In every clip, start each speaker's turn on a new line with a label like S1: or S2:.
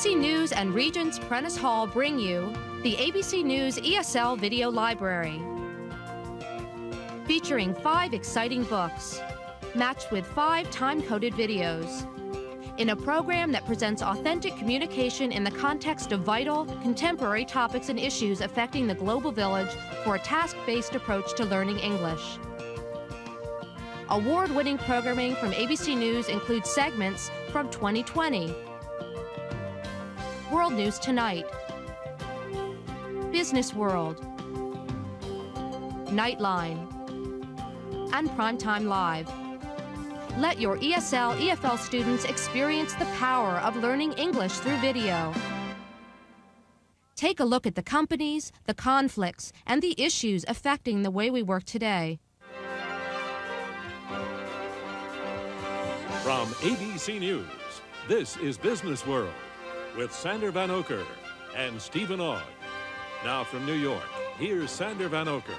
S1: ABC News and Regents Prentice Hall bring you the ABC News ESL Video Library. Featuring five exciting books, matched with five time coded videos. In a program that presents authentic communication in the context of vital, contemporary topics and issues affecting the global village for a task based approach to learning English. Award winning programming from ABC News includes segments from 20/20, World News Tonight, Business World, Nightline, and Primetime Live. Let your ESL, EFL students experience the power of learning English through video. Take a look at the companies, the conflicts, and the issues affecting the way we work today.
S2: From ABC News, this is Business World with Sander Vanocur and Stephen Aug. Now from New York, here's Sander Vanocur.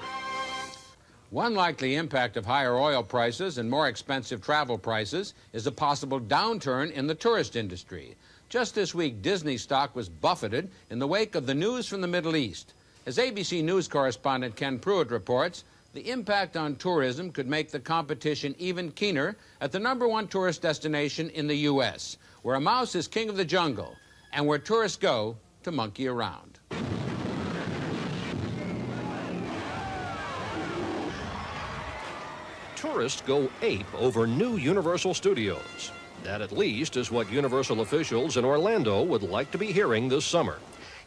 S3: One likely impact of higher oil prices and more expensive travel prices is a possible downturn in the tourist industry. Just this week, Disney stock was buffeted in the wake of the news from the Middle East. As ABC News correspondent Ken Pruitt reports, the impact on tourism could make the competition even keener at the number one tourist destination in the U.S., where a mouse is king of the jungle and where tourists go to monkey around.
S4: Tourists go ape over new Universal Studios. That at least is what Universal officials in Orlando would like to be hearing this summer.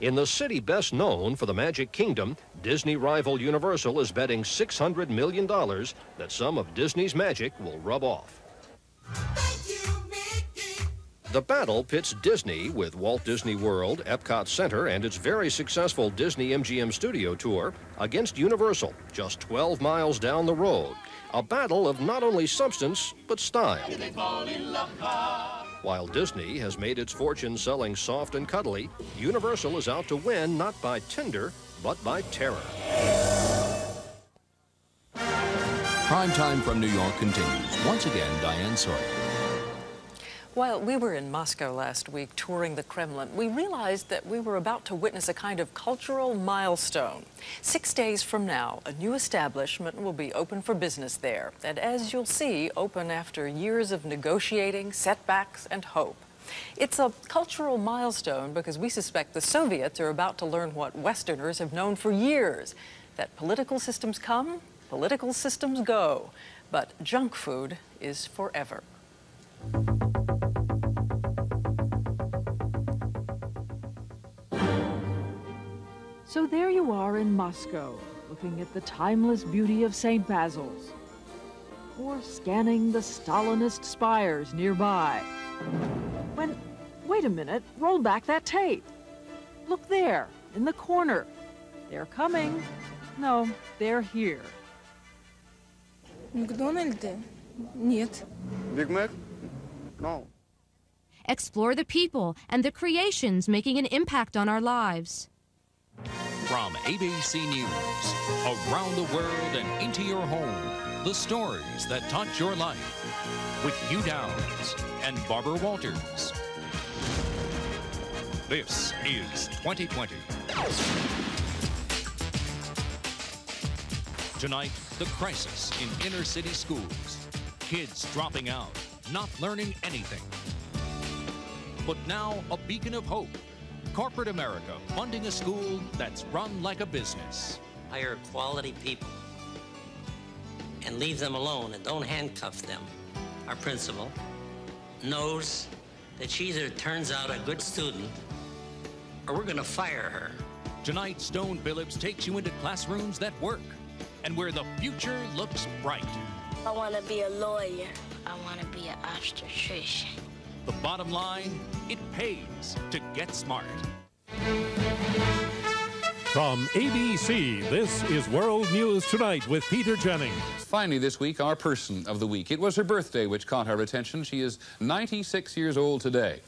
S4: In the city best known for the Magic Kingdom, Disney rival Universal is betting $600 million that some of Disney's magic will rub off. The battle pits Disney with Walt Disney World, Epcot Center, and its very successful Disney MGM Studio Tour against Universal, just 12 miles down the road. A battle of not only substance, but style. While Disney has made its fortune selling soft and cuddly, Universal is out to win not by tender, but by terror.
S5: Prime time from New York continues. Once again, Diane Sawyer.
S6: While we were in Moscow last week touring the Kremlin, we realized that we were about to witness a kind of cultural milestone. Six days from now, a new establishment will be open for business there, and as you'll see, open after years of negotiating, setbacks, and hope. It's a cultural milestone because we suspect the Soviets are about to learn what Westerners have known for years that political systems come, political systems go, but junk food is forever.
S7: So there you are in Moscow, looking at the timeless beauty of St. Basil's, or scanning the Stalinist spires nearby. When, wait a minute, roll back that tape. Look there, in the corner. They're coming. No, they're here.
S8: Макдональды? Нет.
S9: Big Mac? No.
S1: Explore the people and the creations making an impact on our lives.
S5: From ABC News, around the world and into your home, the stories that touch your life with Hugh Downs and Barbara Walters. This is 20/20. Tonight, the crisis in inner city schools. Kids dropping out, not learning anything. But now, a beacon of hope. Corporate America funding a school that's run like a business.
S10: hire quality people and leave them alone and don't handcuff them. Our principal knows that she either turns out a good student or we're going to fire her.
S5: Tonight, Stone Phillips takes you into classrooms that work and where the future looks bright.
S11: I want to be a lawyer. I want to be an obstetrician.
S5: The bottom line, it pays to get smart.
S2: From ABC, this is World News Tonight with Peter Jennings.
S12: Finally, this week, our person of the week. It was her birthday which caught our attention. She is 96 years old today.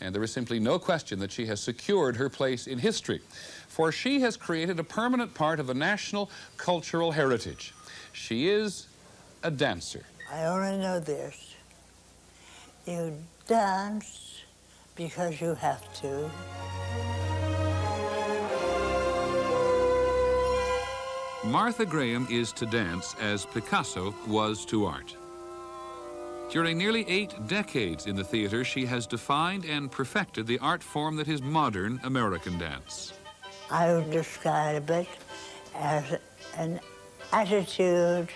S12: And there is simply no question that she has secured her place in history. For she has created a permanent part of a national cultural heritage. She is a dancer.
S13: I only know this. You dance Because you have to.
S12: Martha Graham is to dance as Picasso was to art. During nearly eight decades in the theater, she has defined and perfected the art form that is modern American dance.
S13: I would describe it as an attitude,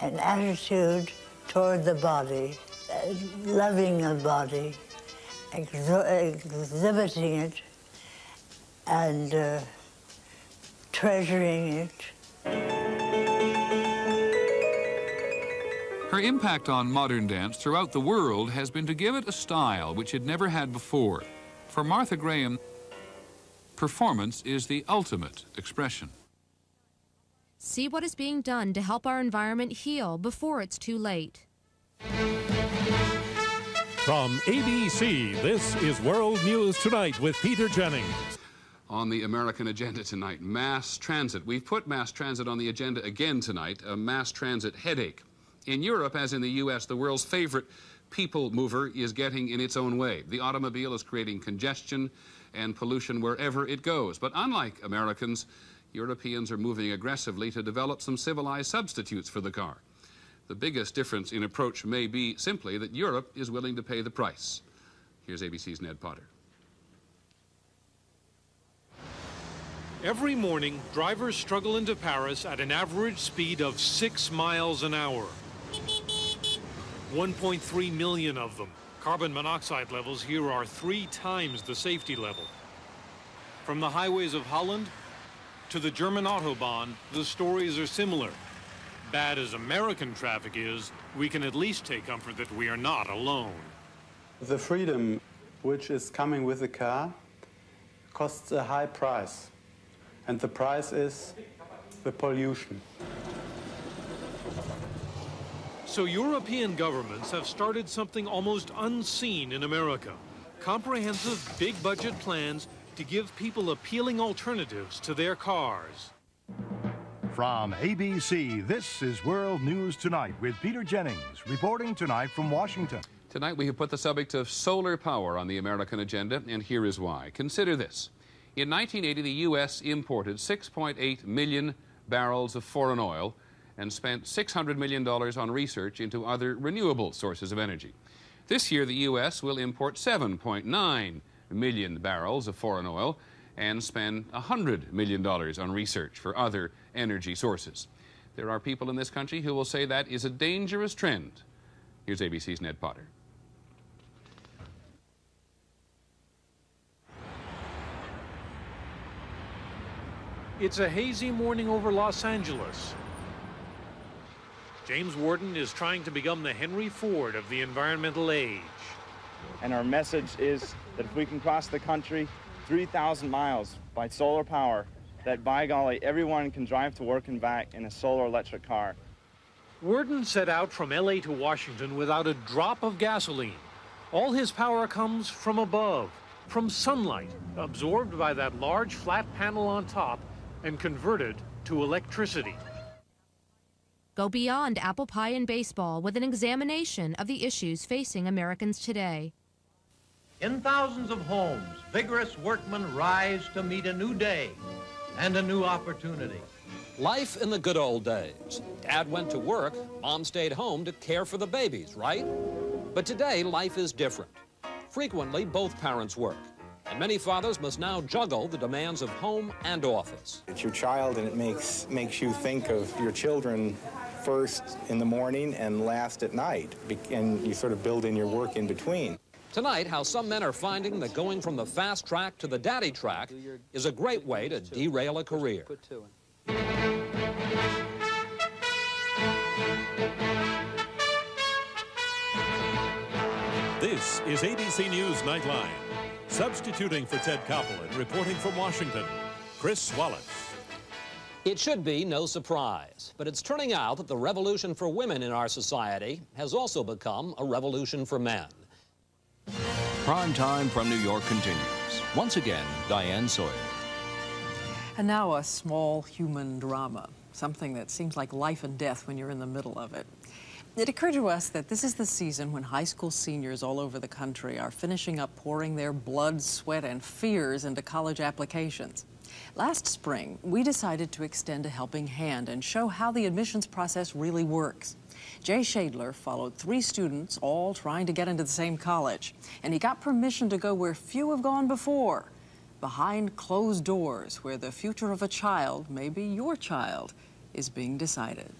S13: an attitude toward the body, loving the body, exhibiting it, and uh, treasuring it.
S12: Her impact on modern dance throughout the world has been to give it a style which it never had before. For Martha Graham, performance is the ultimate expression.
S1: See what is being done to help our environment heal before it's too late.
S2: From ABC, this is World News Tonight with Peter Jennings.
S12: On the American agenda tonight, mass transit. We've put mass transit on the agenda again tonight, a mass transit headache. In Europe, as in the U.S., the world's favorite people mover is getting in its own way. The automobile is creating congestion and pollution wherever it goes. But unlike Americans, Europeans are moving aggressively to develop some civilized substitutes for the car. The biggest difference in approach may be simply that Europe is willing to pay the price. Here's ABC's Ned Potter.
S14: Every morning, drivers struggle into Paris at an average speed of six miles an hour. 1.3 million of them. Carbon monoxide levels here are three times the safety level. From the highways of Holland to the German Autobahn, the stories are similar. Bad as American traffic is, we can at least take comfort that we are not alone.
S15: The freedom which is coming with the car costs a high price. And the price is the pollution.
S14: So European governments have started something almost unseen in America. Comprehensive big budget plans to give people appealing alternatives to their cars.
S16: From ABC, this is World News Tonight with Peter Jennings, reporting tonight from Washington.
S12: Tonight we have put the subject of solar power on the American agenda, and here is why. Consider this. In 1980, the U.S. imported 6.8 million barrels of foreign oil and spent $600 million on research into other renewable sources of energy. This year, the U.S. will import 7.9 million barrels of foreign oil and spend $100 million on research for other energy sources. There are people in this country who will say that is a dangerous trend. Here's ABC's Ned Potter.
S14: It's a hazy morning over Los Angeles. James Worden is trying to become the Henry Ford of the environmental age.
S17: And our message is that if we can cross the country 3,000 miles by solar power, that by golly, everyone can drive to work and back in a solar electric car.
S14: Worden set out from LA to Washington without a drop of gasoline. All his power comes from above, from sunlight, absorbed by that large flat panel on top and converted to electricity.
S1: Go beyond apple pie and baseball with an examination of the issues facing Americans today.
S18: In thousands of homes, vigorous workmen rise to meet a new day and a new opportunity.
S19: Life in the good old days. Dad went to work, mom stayed home to care for the babies, right? But today, life is different. Frequently, both parents work, and many fathers must now juggle the demands of home and office.
S20: It's your child, and it makes, makes you think of your children first in the morning and last at night, and you sort of build in your work in between.
S19: Tonight, how some men are finding that going from the fast track to the daddy track is a great way to derail a career.
S2: This is ABC News Nightline. Substituting for Ted Koppel reporting from Washington, Chris Wallace.
S19: It should be no surprise, but it's turning out that the revolution for women in our society has also become a revolution for men.
S5: Prime time from New York continues. Once again, Diane Sawyer.
S6: And now a small human drama, something that seems like life and death when you're in the middle of it. It occurred to us that this is the season when high school seniors all over the country are finishing up pouring their blood, sweat, and fears into college applications. Last spring, we decided to extend a helping hand and show how the admissions process really works. Jay Schadler followed three students, all trying to get into the same college, and he got permission to go where few have gone before behind closed doors, where the future of a child, maybe your child, is being decided.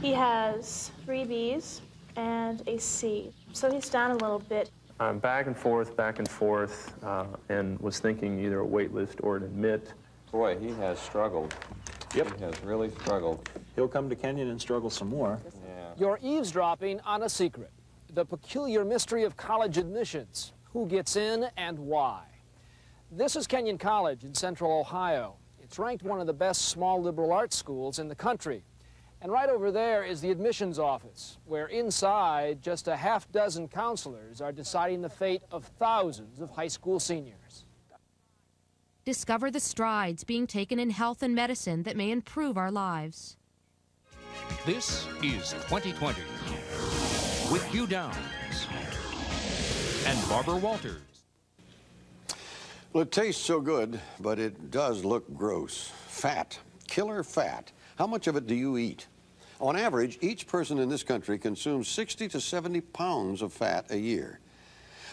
S21: He has three B's and a C, so he's down a little bit.
S22: I'm back and forth, back and forth, uh, and was thinking either a waitlist or an admit.
S23: Boy, he has struggled.
S22: Yep.
S23: He has really struggled.
S22: He'll come to Kenyon and struggle some more.
S23: Yeah.
S24: You're eavesdropping on a secret. The peculiar mystery of college admissions. Who gets in and why? This is Kenyon College in central Ohio. It's ranked one of the best small liberal arts schools in the country. And right over there is the admissions office, where inside just a half dozen counselors are deciding the fate of thousands of high school seniors.
S1: Discover the strides being taken in health and medicine that may improve our lives.
S5: This is 20/20 with Hugh Downs and Barbara Walters.
S25: Well, it tastes so good, but it does look gross. Fat, killer fat. How much of it do you eat? On average, each person in this country consumes 60 to 70 pounds of fat a year.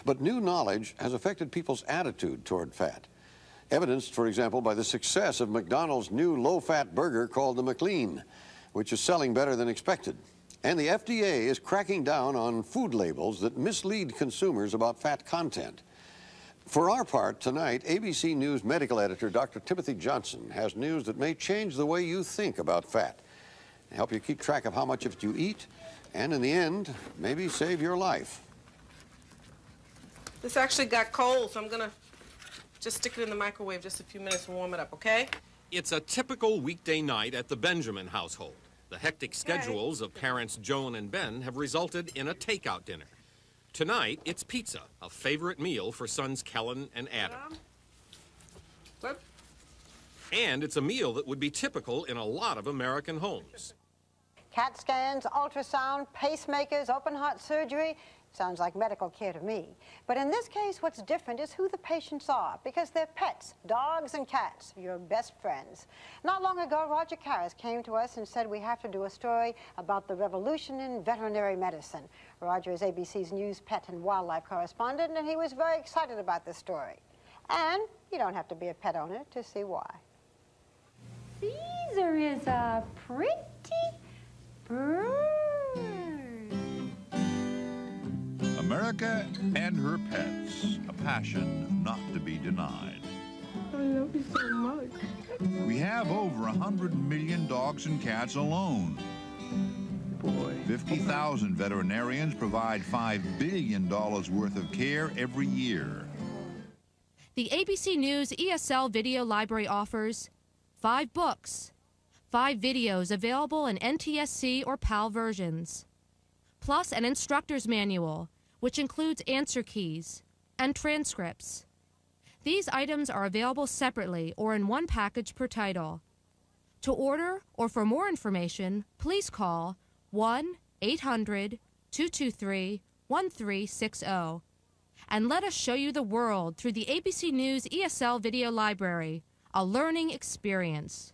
S25: But new knowledge has affected people's attitude toward fat. Evidenced, for example, by the success of McDonald's new low-fat burger called the McLean, which is selling better than expected. And the FDA is cracking down on food labels that mislead consumers about fat content. For our part, tonight, ABC News medical editor Dr. Timothy Johnson has news that may change the way you think about fat, help you keep track of how much of it you eat, and in the end, maybe save your life.
S26: This actually got cold, so I'm gonna just stick it in the microwave just a few minutes and warm it up, okay?
S27: It's a typical weekday night at the Benjamin household. The hectic schedules of parents Joan and Ben have resulted in a takeout dinner. Tonight, it's pizza, a favorite meal for sons Kellen and Adam.
S26: Good.
S27: And it's a meal that would be typical in a lot of American homes.
S28: CAT scans, ultrasound, pacemakers, open heart surgery. Sounds like medical care to me. But in this case, what's different is who the patients are, because they're pets, dogs and cats, your best friends. Not long ago, Roger Caras came to us and said we have to do a story about the revolution in veterinary medicine. Roger is ABC's news pet and wildlife correspondent, and he was very excited about this story. And you don't have to be a pet owner to see why.
S29: Caesar is a pretty bird.
S30: America and her pets, a passion not to be denied.
S8: I love you so much.
S30: We have over 100 million dogs and cats alone.
S8: Boy.
S30: 50,000 veterinarians provide $5 billion worth of care every year.
S1: The ABC News ESL Video Library offers five books, five videos available in NTSC or PAL versions, plus an instructor's manual, which includes answer keys and transcripts. These items are available separately or in one package per title. To order or for more information, please call 1 800 223 1360 and let us show you the world through the ABC News ESL Video Library, a learning experience.